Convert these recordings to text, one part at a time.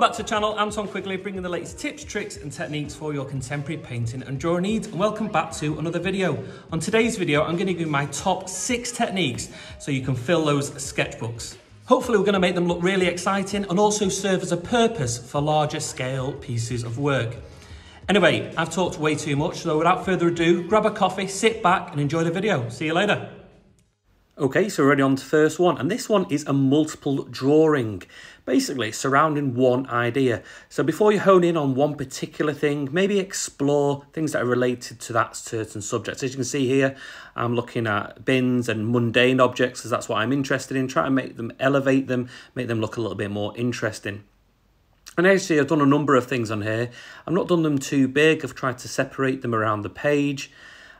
back to the channel, I'm Tom Quigley, bringing the latest tips, tricks and techniques for your contemporary painting and drawing needs. And welcome back to another video. On today's video, I'm gonna give you my top six techniques so you can fill those sketchbooks. Hopefully we're gonna make them look really exciting and also serve as a purpose for larger scale pieces of work. Anyway, I've talked way too much, so without further ado, grab a coffee, sit back and enjoy the video. See you later. Okay, so we're ready on to the first one, and this one is a multiple drawing, basically surrounding one idea. So before you hone in on one particular thing, maybe explore things that are related to that certain subject. As you can see here, I'm looking at bins and mundane objects, because that's what I'm interested in, try to make them elevate them, make them look a little bit more interesting. And actually, I've done a number of things on here. I've not done them too big. I've tried to separate them around the page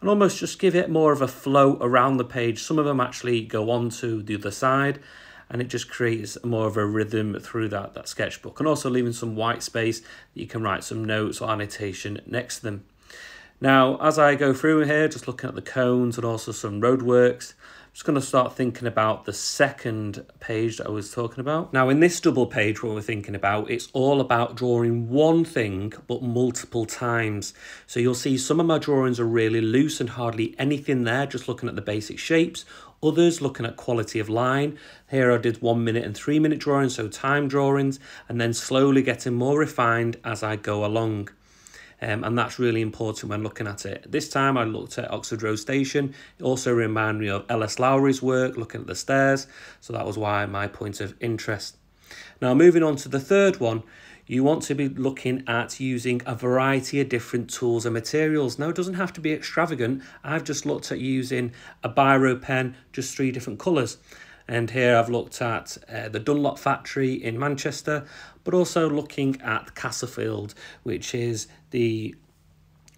and almost just give it more of a flow around the page. Some of them actually go on to the other side and it just creates more of a rhythm through that, that sketchbook. And also leaving some white space that you can write some notes or annotation next to them. Now, as I go through here, just looking at the cones and also some roadworks, just going to start thinking about the second page that I was talking about. Now, in this double page, what we're thinking about, it's all about drawing one thing, but multiple times. So you'll see some of my drawings are really loose and hardly anything there, just looking at the basic shapes. Others looking at quality of line. Here I did one minute and three minute drawings, so time drawings, and then slowly getting more refined as I go along um, and that's really important when looking at it. This time I looked at Oxford Road Station. It also reminded me of L.S. Lowry's work, looking at the stairs, so that was why my point of interest. Now moving on to the third one, you want to be looking at using a variety of different tools and materials. Now, it doesn't have to be extravagant. I've just looked at using a biro pen, just three different colours. And here I've looked at uh, the Dunlop factory in Manchester, but also looking at Castlefield, which is the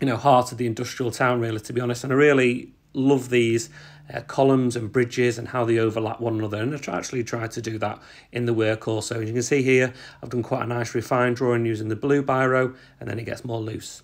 you know heart of the industrial town, really, to be honest. And I really love these uh, columns and bridges and how they overlap one another. And I actually tried to do that in the work also. As you can see here, I've done quite a nice refined drawing using the blue biro, and then it gets more loose.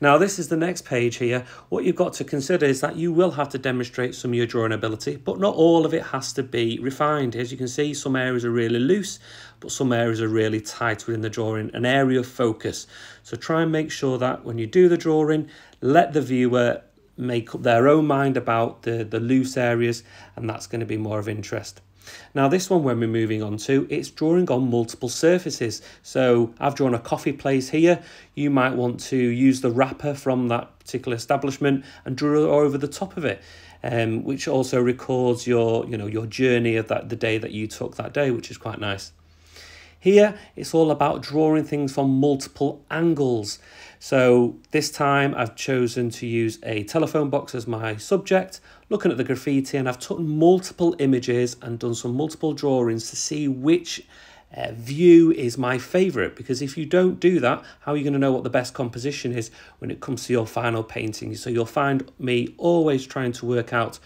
Now this is the next page here. What you've got to consider is that you will have to demonstrate some of your drawing ability, but not all of it has to be refined. As you can see, some areas are really loose, but some areas are really tight within the drawing, an area of focus. So try and make sure that when you do the drawing, let the viewer make up their own mind about the, the loose areas, and that's going to be more of interest. Now this one when we're moving on to, it's drawing on multiple surfaces. So I've drawn a coffee place here. You might want to use the wrapper from that particular establishment and draw over the top of it. Um, which also records your, you know, your journey of that the day that you took that day, which is quite nice. Here, it's all about drawing things from multiple angles. So this time I've chosen to use a telephone box as my subject, looking at the graffiti and I've taken multiple images and done some multiple drawings to see which uh, view is my favourite because if you don't do that, how are you going to know what the best composition is when it comes to your final painting? So you'll find me always trying to work out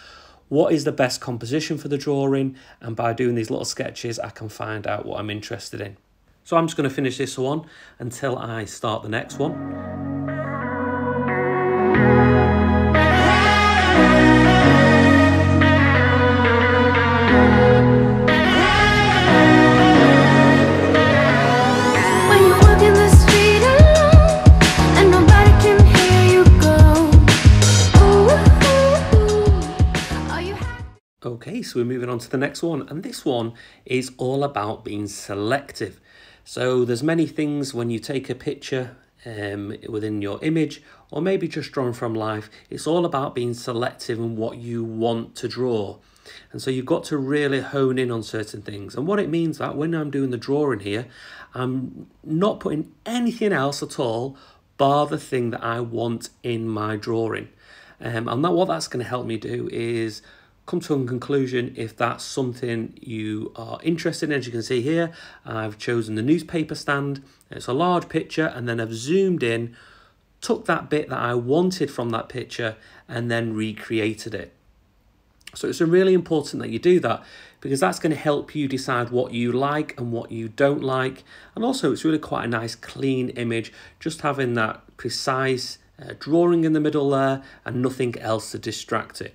what is the best composition for the drawing and by doing these little sketches I can find out what I'm interested in. So I'm just going to finish this one until I start the next one. Okay, so we're moving on to the next one, and this one is all about being selective. So there's many things when you take a picture um, within your image, or maybe just drawn from life, it's all about being selective in what you want to draw. And so you've got to really hone in on certain things. And what it means that when I'm doing the drawing here, I'm not putting anything else at all bar the thing that I want in my drawing. Um, and that what that's going to help me do is come to a conclusion if that's something you are interested in. As you can see here, I've chosen the newspaper stand. It's a large picture and then I've zoomed in, took that bit that I wanted from that picture and then recreated it. So it's really important that you do that because that's going to help you decide what you like and what you don't like. And also it's really quite a nice clean image, just having that precise uh, drawing in the middle there and nothing else to distract it.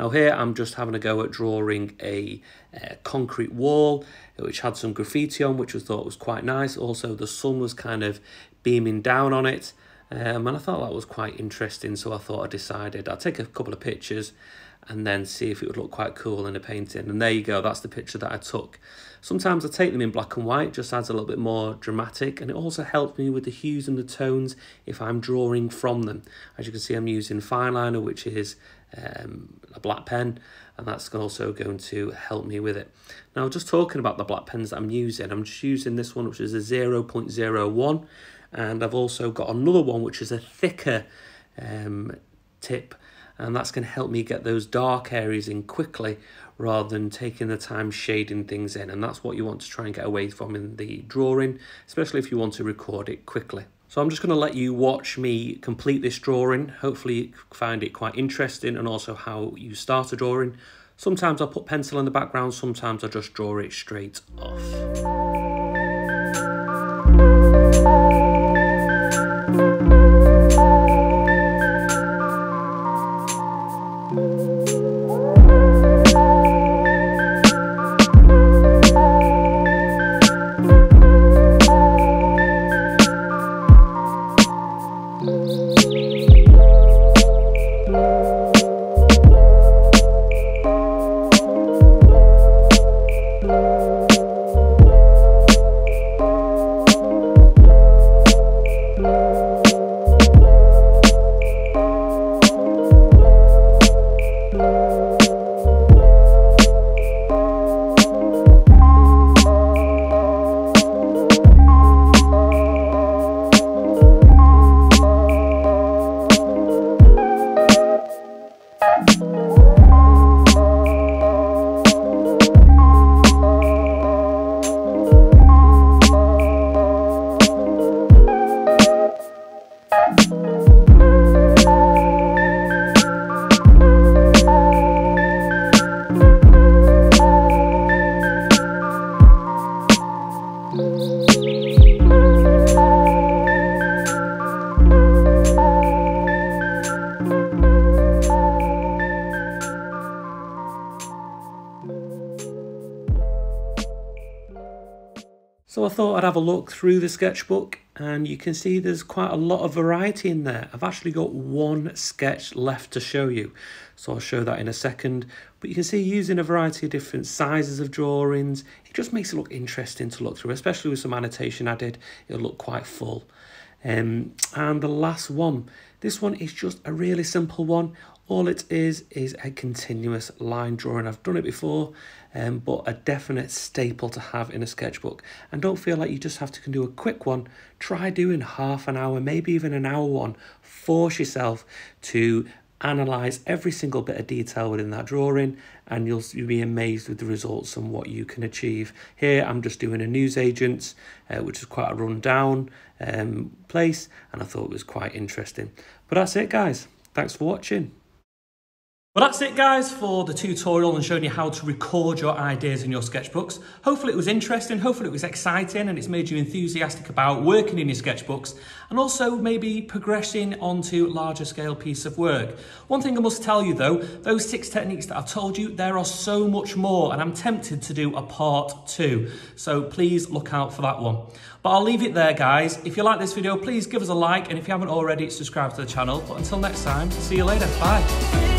Now here I'm just having a go at drawing a, a concrete wall which had some graffiti on which I thought was quite nice. Also the sun was kind of beaming down on it um, and I thought that was quite interesting so I thought I decided I'd take a couple of pictures and then see if it would look quite cool in a painting. And there you go, that's the picture that I took. Sometimes I take them in black and white, just adds a little bit more dramatic, and it also helps me with the hues and the tones if I'm drawing from them. As you can see, I'm using fine liner, which is um, a black pen, and that's also going to help me with it. Now, just talking about the black pens that I'm using, I'm just using this one, which is a 0.01, and I've also got another one, which is a thicker um, tip, and that's going to help me get those dark areas in quickly rather than taking the time shading things in. And that's what you want to try and get away from in the drawing especially if you want to record it quickly. So I'm just going to let you watch me complete this drawing. Hopefully you find it quite interesting and also how you start a drawing. Sometimes I'll put pencil in the background sometimes I just draw it straight off thought I'd have a look through the sketchbook and you can see there's quite a lot of variety in there. I've actually got one sketch left to show you. So I'll show that in a second. But you can see using a variety of different sizes of drawings, it just makes it look interesting to look through, especially with some annotation added, it'll look quite full. Um, and the last one, this one is just a really simple one. All it is is a continuous line drawing. I've done it before, um, but a definite staple to have in a sketchbook. And don't feel like you just have to do a quick one. Try doing half an hour, maybe even an hour one. Force yourself to analyze every single bit of detail within that drawing and you'll, you'll be amazed with the results and what you can achieve. Here I'm just doing a newsagents, uh, which is quite a rundown um, place and I thought it was quite interesting. But that's it guys. Thanks for watching. Well, that's it guys for the tutorial and showing you how to record your ideas in your sketchbooks. Hopefully it was interesting, hopefully it was exciting and it's made you enthusiastic about working in your sketchbooks and also maybe progressing onto larger scale piece of work. One thing I must tell you though, those six techniques that I've told you, there are so much more and I'm tempted to do a part two. So please look out for that one. But I'll leave it there guys. If you like this video, please give us a like and if you haven't already, subscribe to the channel. But until next time, see you later. Bye.